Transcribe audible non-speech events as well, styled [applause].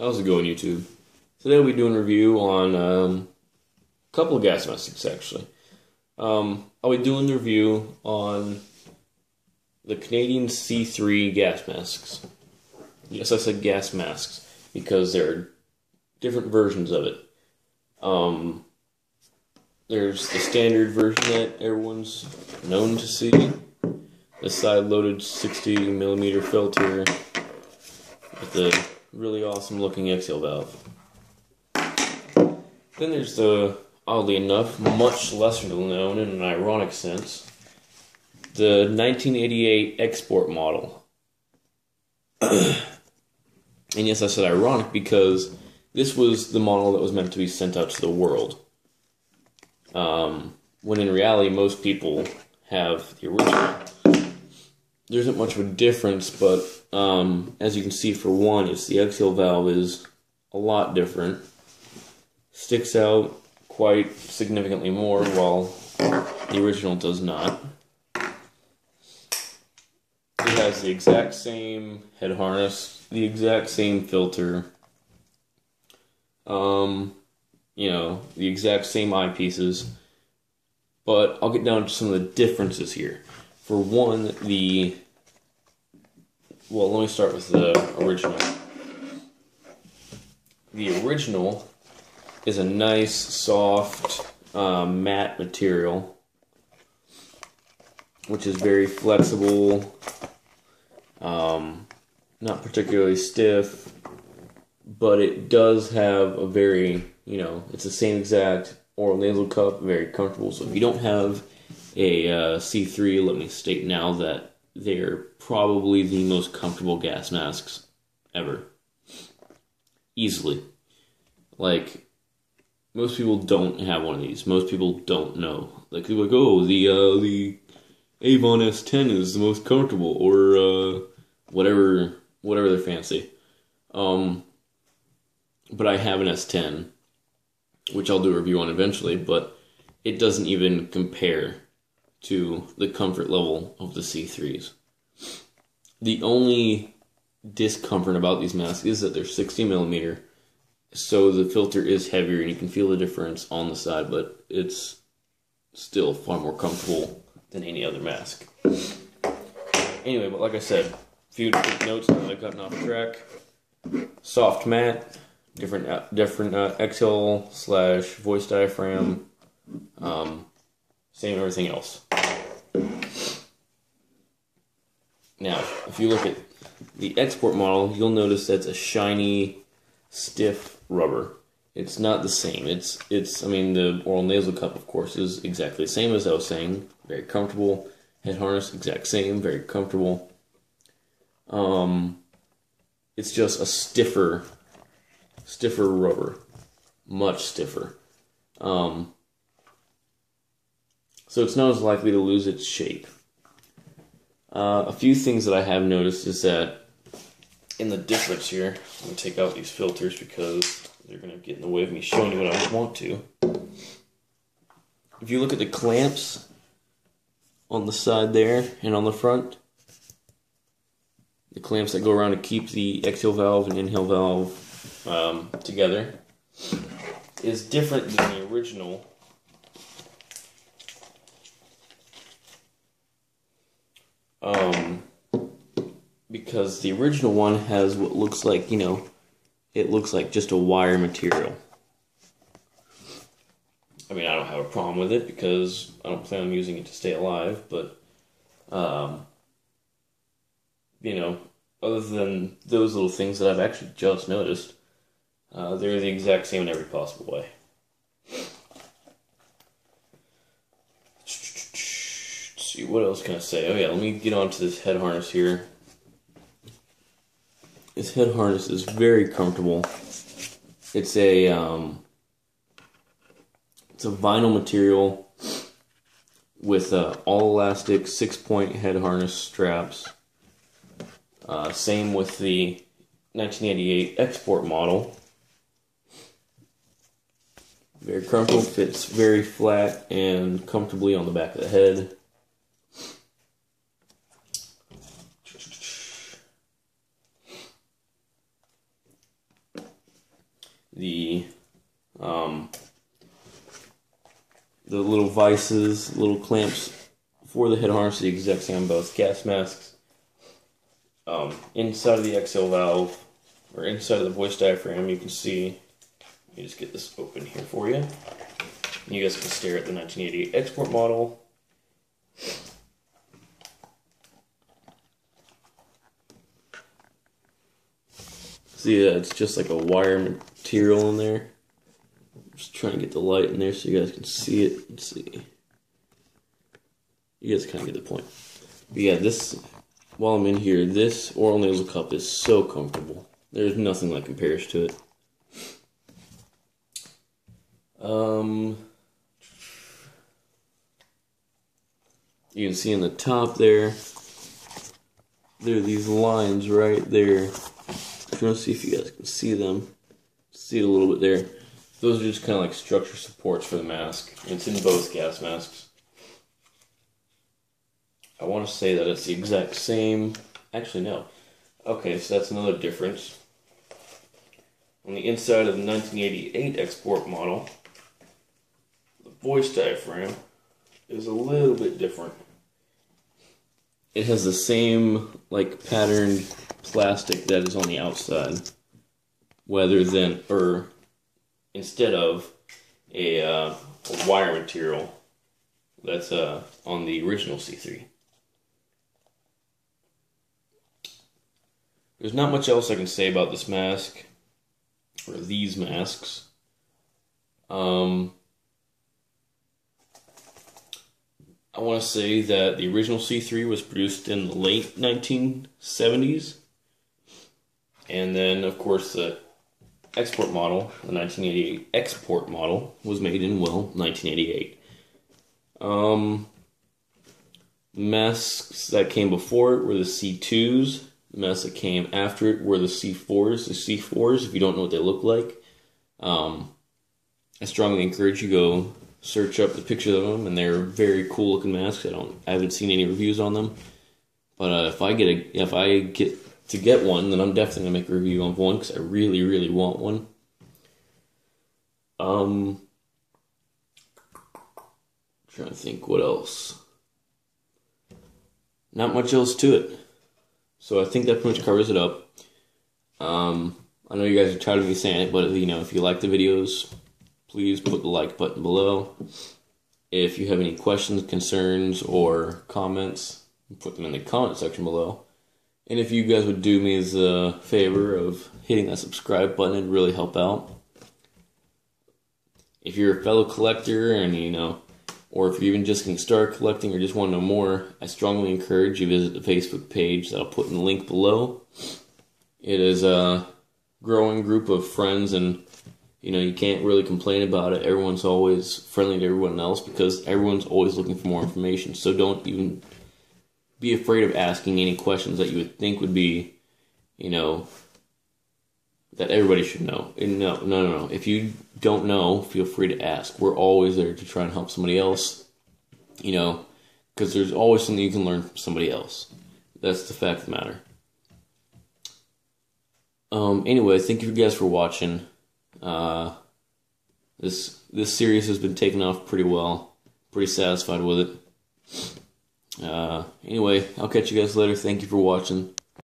How's it going, YouTube? Today we'll be doing a review on um, a couple of gas masks, actually. Um, I'll be doing the review on the Canadian C3 gas masks. Yes, I said gas masks because there are different versions of it. Um, there's the standard version that everyone's known to see. The side-loaded 60 millimeter filter with the really awesome looking exhale valve. Then there's the, oddly enough, much lesser known in an ironic sense, the 1988 export model. [clears throat] and yes, I said ironic because this was the model that was meant to be sent out to the world. Um, when in reality, most people have the original. There isn't much of a difference, but um, as you can see, for one, it's the exhale valve is a lot different. Sticks out quite significantly more, while the original does not. It has the exact same head harness, the exact same filter, um, you know, the exact same eyepieces. But I'll get down to some of the differences here. For one, the well, let me start with the original. The original is a nice, soft, uh, matte material, which is very flexible, um, not particularly stiff, but it does have a very, you know, it's the same exact oral nasal cup, very comfortable. So if you don't have a uh, C3, let me state now that they're probably the most comfortable gas masks ever. Easily. Like, most people don't have one of these. Most people don't know. Like, they're like, oh, the, uh, the Avon S10 is the most comfortable, or, uh, whatever, whatever they're fancy. Um, but I have an S10, which I'll do a review on eventually, but it doesn't even compare to the comfort level of the C3s. The only discomfort about these masks is that they're 60 millimeter, so the filter is heavier and you can feel the difference on the side, but it's still far more comfortable than any other mask. Anyway, but like I said, a few notes that I've gotten off track. Soft matte, different uh, different uh, exhale slash voice diaphragm, um, same everything else. Now, if you look at the export model, you'll notice that's a shiny, stiff rubber. It's not the same. It's it's. I mean, the oral nasal cup, of course, is exactly the same as I was saying. Very comfortable. Head harness, exact same. Very comfortable. Um, it's just a stiffer, stiffer rubber, much stiffer. Um, so it's not as likely to lose its shape. Uh, a few things that I have noticed is that in the difference here, I'm going to take out these filters because they're going to get in the way of me showing you what I want to. If you look at the clamps on the side there and on the front, the clamps that go around to keep the exhale valve and inhale valve um, together, is different than the original Um, because the original one has what looks like, you know, it looks like just a wire material. I mean, I don't have a problem with it because I don't plan on using it to stay alive, but, um, you know, other than those little things that I've actually just noticed, uh, they're the exact same in every possible way. See, what else can I say? Oh yeah, let me get onto this head harness here. This head harness is very comfortable. It's a um, it's a vinyl material with uh, all elastic six point head harness straps. Uh, same with the 1988 export model. Very comfortable, fits very flat and comfortably on the back of the head. The um, the little vices, little clamps for the head harness, the exact same both gas masks. Um, inside of the exhale valve, or inside of the voice diaphragm, you can see. Let me just get this open here for you. You guys can stare at the 1988 export model. See, it's just like a wire material in there. Just trying to get the light in there so you guys can see it. Let's see. You guys kind of get the point. But yeah, this, while I'm in here, this oral nasal cup is so comfortable. There's nothing that compares to it. Um, you can see in the top there, there are these lines right there. I'm to see if you guys can see them. See it a little bit there. Those are just kind of like structure supports for the mask. It's in both gas masks. I want to say that it's the exact same. Actually, no. Okay, so that's another difference. On the inside of the 1988 export model, the voice diaphragm is a little bit different. It has the same like patterned plastic that is on the outside, rather than or instead of a, uh, a wire material that's uh, on the original C3. There's not much else I can say about this mask, or these masks. Um, I want to say that the original C3 was produced in the late 1970s. And then, of course, the export model, the 1988 export model, was made in, well, 1988. Um, masks that came before it were the C2s. The masks that came after it were the C4s. The C4s, if you don't know what they look like, um, I strongly encourage you go search up the pictures of them, and they're very cool looking masks. I don't, I haven't seen any reviews on them, but uh, if I get a, if I get to get one, then I'm definitely gonna make a review on one because I really, really want one. Um, trying to think what else. Not much else to it. So I think that pretty much covers it up. Um, I know you guys are tired of me saying it, but you know, if you like the videos, please put the like button below. If you have any questions, concerns, or comments, put them in the comment section below. And if you guys would do me as a favor of hitting that subscribe button, it'd really help out. If you're a fellow collector and you know, or if you're even just getting started collecting or just want to know more, I strongly encourage you visit the Facebook page that I'll put in the link below. It is a growing group of friends and you know, you can't really complain about it. Everyone's always friendly to everyone else because everyone's always looking for more information. So don't even be afraid of asking any questions that you would think would be, you know, that everybody should know. And no, no, no, no. If you don't know, feel free to ask. We're always there to try and help somebody else, you know, because there's always something you can learn from somebody else. That's the fact of the matter. Um, anyway, thank you guys for watching. Uh, this this series has been taken off pretty well. Pretty satisfied with it. Uh, anyway, I'll catch you guys later. Thank you for watching.